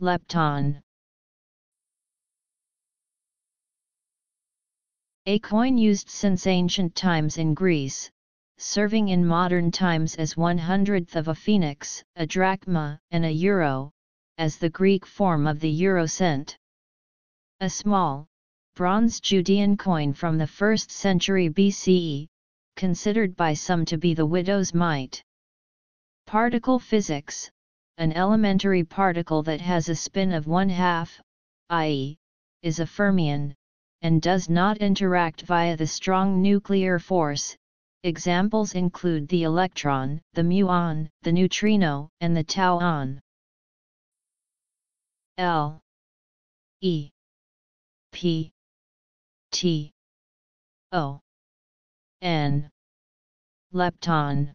lepton. A coin used since ancient times in Greece, serving in modern times as one hundredth of a phoenix, a drachma, and a euro, as the Greek form of the euro cent. A small, bronze Judean coin from the 1st century BCE, considered by some to be the widow's mite. Particle physics, an elementary particle that has a spin of one half, i.e., is a fermion, and does not interact via the strong nuclear force. Examples include the electron, the muon, the neutrino, and the tauon. L E P T O N Lepton